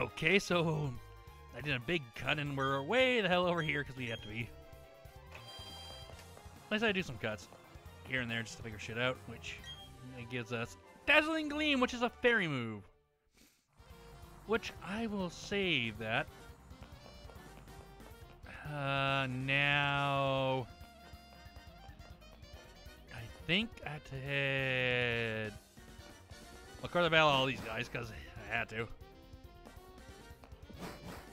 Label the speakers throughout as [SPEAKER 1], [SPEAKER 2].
[SPEAKER 1] Okay, so I did a big cut and we're way the hell over here because we have to be. At least I do some cuts here and there just to figure shit out, which gives us Dazzling Gleam, which is a fairy move. Which I will save that. Uh, now... I think I had to head... I'll card the battle all these guys, because I had to.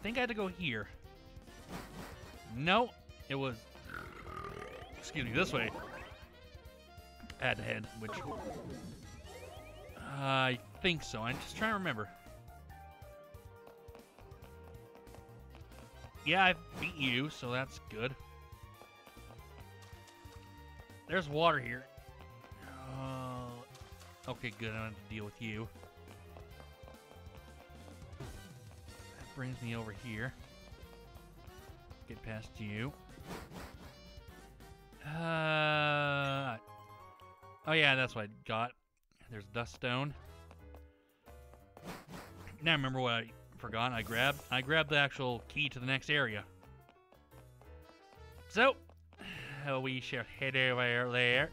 [SPEAKER 1] I think I had to go here. No, it was... Excuse me, this way. I had to head, which... I think so. I'm just trying to remember. Yeah, I beat you, so that's good. There's water here. Uh, okay, good. I don't have to deal with you. Brings me over here. Get past you. Uh, oh yeah, that's what I got. There's Dusk Stone. Now I remember what I forgot. I grabbed I grabbed the actual key to the next area. So uh, we shall head over there.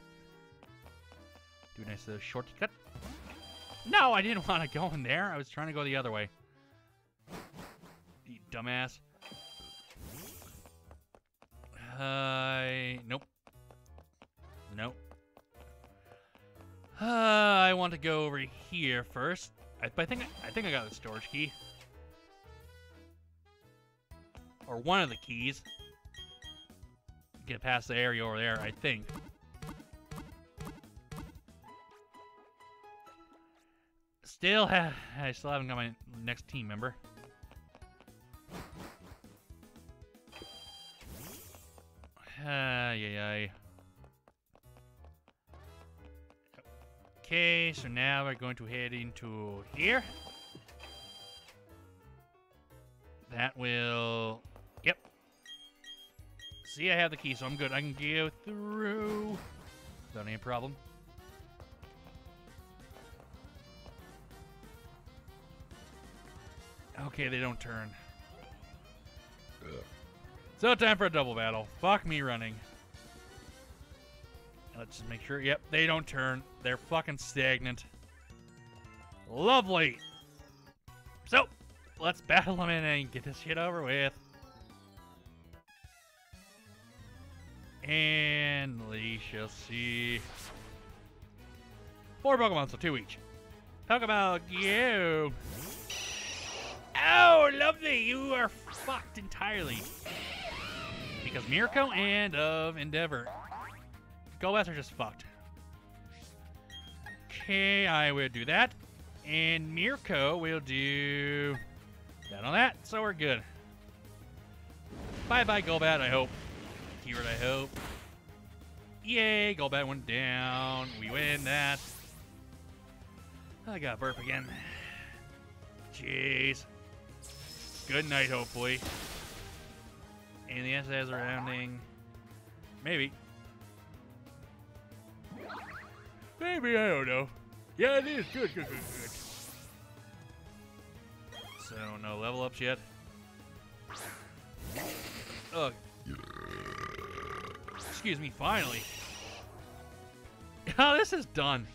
[SPEAKER 1] Do a nice little shortcut. No, I didn't want to go in there. I was trying to go the other way. Dumbass. Uh, nope. Nope. Uh, I want to go over here first. I, I think I think I got the storage key, or one of the keys. Get past the area over there. I think. Still have I still haven't got my next team member. Yeah, yeah. Okay, so now we're going to head into here. That will... Yep. See, I have the key, so I'm good. I can go through without any problem. Okay, they don't turn. So time for a double battle. Fuck me running. Let's just make sure. Yep, they don't turn. They're fucking stagnant. Lovely. So, let's battle them in and get this shit over with. And we shall see. Four Pokemon, so two each. Talk about you. Oh, lovely. You are fucked entirely. Because Mirko and of Endeavor. Golbats are just fucked. Okay, I will do that. And Mirko will do that on that, so we're good. Bye-bye, Golbat, I hope. Keyword, I hope. Yay, Golbat went down. We win that. I got burp again. Jeez. Good night, hopefully. And the answer is rounding. Maybe. Maybe, I don't know. Yeah, it is. Good, good, good, good. So, no level ups yet. Ugh. Excuse me, finally. Oh, this is done.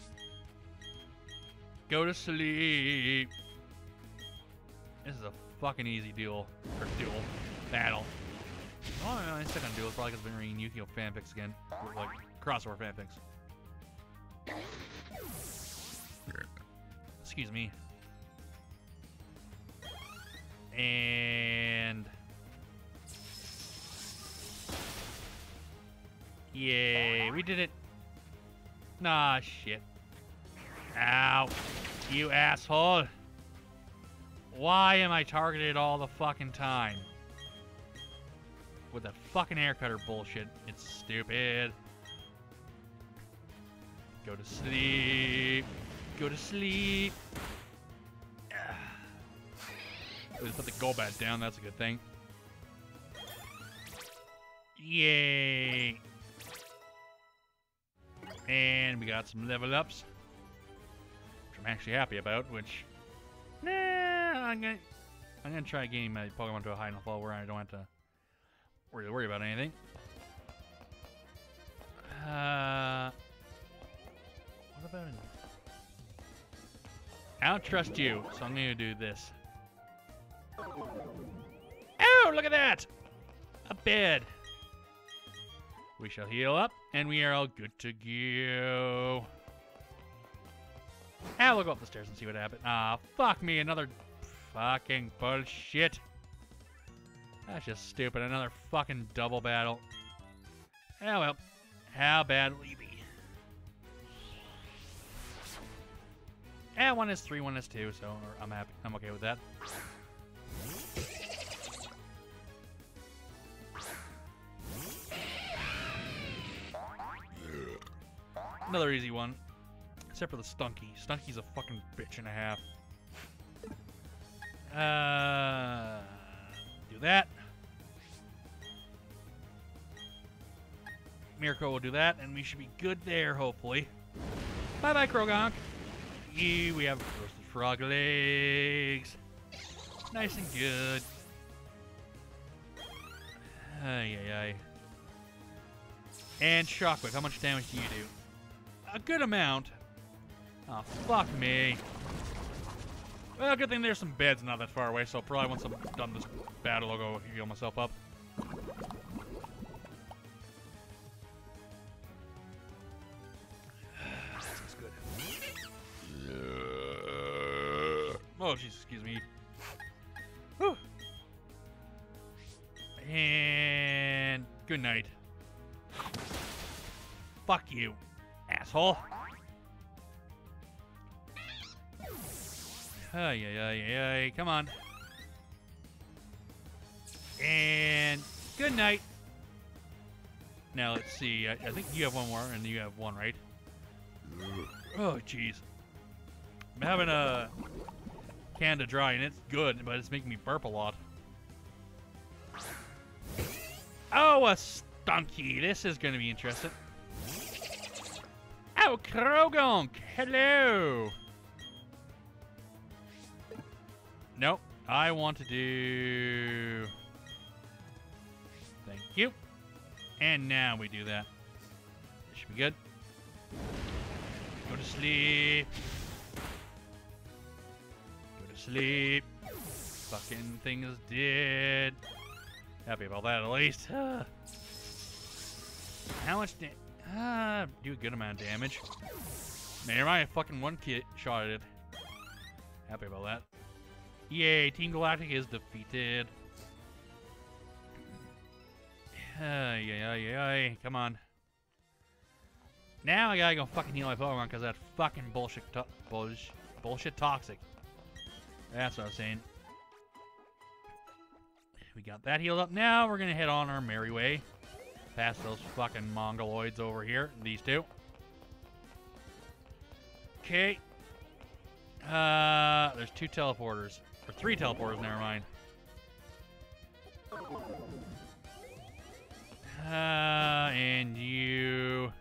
[SPEAKER 1] Go to sleep. This is a fucking easy duel. Or duel. Battle. Oh, stick on duel. Probably because I've been reading Yu-Gi-Oh! fanfics again. Like, crossover fanfics. Excuse me. And... Yay, we did it. Nah, shit. Ow. You asshole. Why am I targeted all the fucking time? With that fucking air cutter bullshit. It's stupid. Go to sleep. Go to sleep. Just put the Golbat down. That's a good thing. Yay. And we got some level ups. Which I'm actually happy about, which... Nah, I'm gonna... I'm gonna try getting my Pokemon to a high enough level where I don't have to really worry about anything. Uh, what about an... I don't trust you, so I'm gonna do this. Oh, look at that! A bed. We shall heal up, and we are all good to go. Ah, we'll go up the stairs and see what happens. Ah, fuck me, another fucking bullshit. That's just stupid. Another fucking double battle. Oh well. How bad will you And one is three, one is two, so I'm happy. I'm okay with that. Another easy one. Except for the Stunky. Stunky's a fucking bitch and a half. Uh, do that. Mirko will do that, and we should be good there, hopefully. Bye-bye, Croagunk. You, we have roasted frog legs. Nice and good. Ay, ay, ay. And Shockwave, how much damage do you do? A good amount. Oh, fuck me. Well, good thing there's some beds not that far away, so probably once I'm done this battle, I'll go heal myself up. Oh, jeez, excuse me. Whew. And good night. Fuck you, asshole. Ay, ay, ay, ay, come on. And good night. Now let's see. I, I think you have one more, and you have one, right? Oh, jeez. I'm having a Canada Dry, and it's good, but it's making me burp a lot. Oh, a Stunky. This is going to be interesting. Oh, Croagunk. Hello. Nope. I want to do... Thank you. And now we do that. Should be good. Go to sleep. Sleep. Fucking thing is dead. Happy about that at least. How much damage? Ah, do a good amount of damage. Man, I fucking one kit shot it. Happy about that. Yay, Team Galactic is defeated. Uh, yeah, yeah, yeah, come on. Now I gotta go fucking heal my Pokemon because that fucking bullshit, bullshit, bullshit toxic. That's what I was saying. We got that healed up. Now we're gonna head on our merry way. Past those fucking mongoloids over here. These two. Okay. Uh, there's two teleporters. Or three teleporters, never mind. Uh, and you...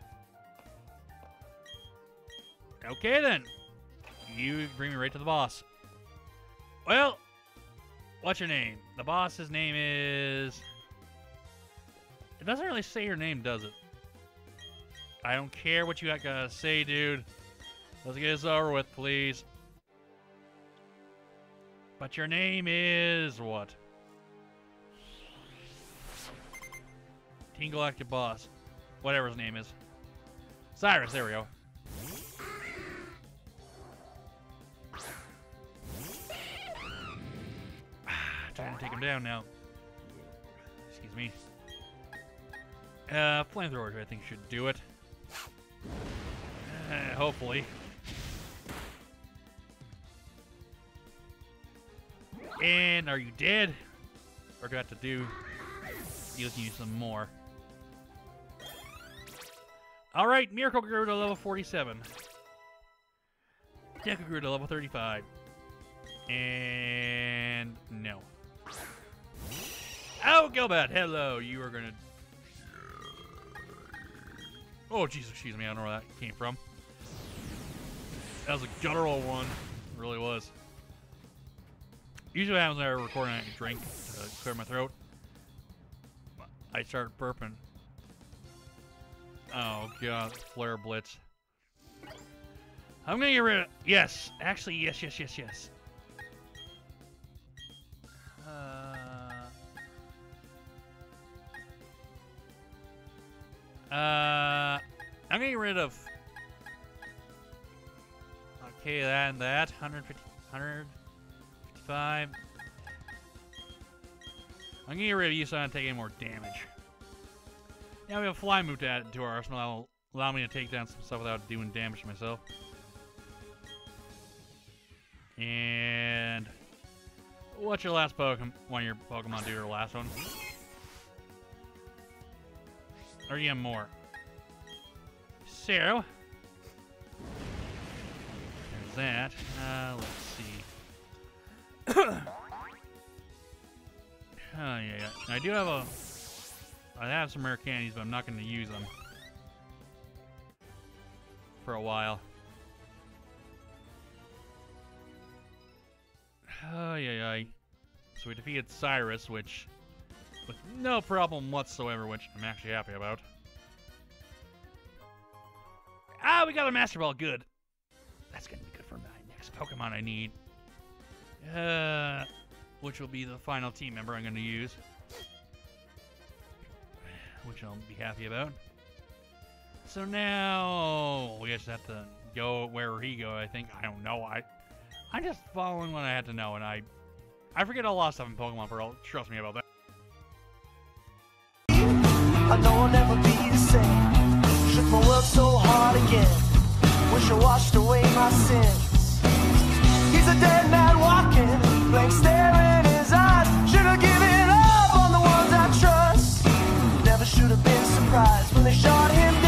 [SPEAKER 1] Okay, then. You bring me right to the boss. Well, what's your name? The boss's name is... It doesn't really say your name, does it? I don't care what you got to say, dude. Let's get this over with, please. But your name is what? Team Galactic Boss. Whatever his name is. Cyrus, there we go. Take him down now. Excuse me. Uh, flamethrower, I think, should do it. Uh, hopefully. And are you dead? Have to do deal with you some more? Alright, Mirko grew to level 47. Deku grew to level 35. And no. Oh, Gilbert, hello. You are gonna. Oh, Jesus, excuse me. I don't know where that came from. That was a guttural one. It really was. Usually happens when I record and I drink to clear my throat. I start burping. Oh god, flare blitz. I'm gonna get rid of yes, actually yes, yes, yes, yes. Uh, I'm gonna get rid of. Okay, that and that. 150, 155. I'm gonna get rid of you so I don't take any more damage. Now we have a fly move to add to our arsenal. That'll allow me to take down some stuff without doing damage to myself. And what's your last Pokemon? One of your Pokemon do your last one? Or you have more? So there's that. Uh, let's see. oh yeah, yeah. I do have a. I have some rare candies, but I'm not going to use them for a while. Oh, yeah, yeah. So we defeated Cyrus, which with no problem whatsoever, which I'm actually happy about. Ah, we got a Master Ball. Good. That's gonna be good for my next Pokemon I need. Uh, which will be the final team member I'm gonna use. Which I'll be happy about. So now we just have to go where he go. I think I don't know. I I'm just following what I had to know, and I I forget a lot of stuff in Pokemon Pearl. Trust me about that.
[SPEAKER 2] I know I'll never be the same. Shook my world so hard again. Wish I washed away my sins. He's a dead man walking, blank stare in his eyes. Should have given up on the ones I trust. Never should have been surprised when they shot him.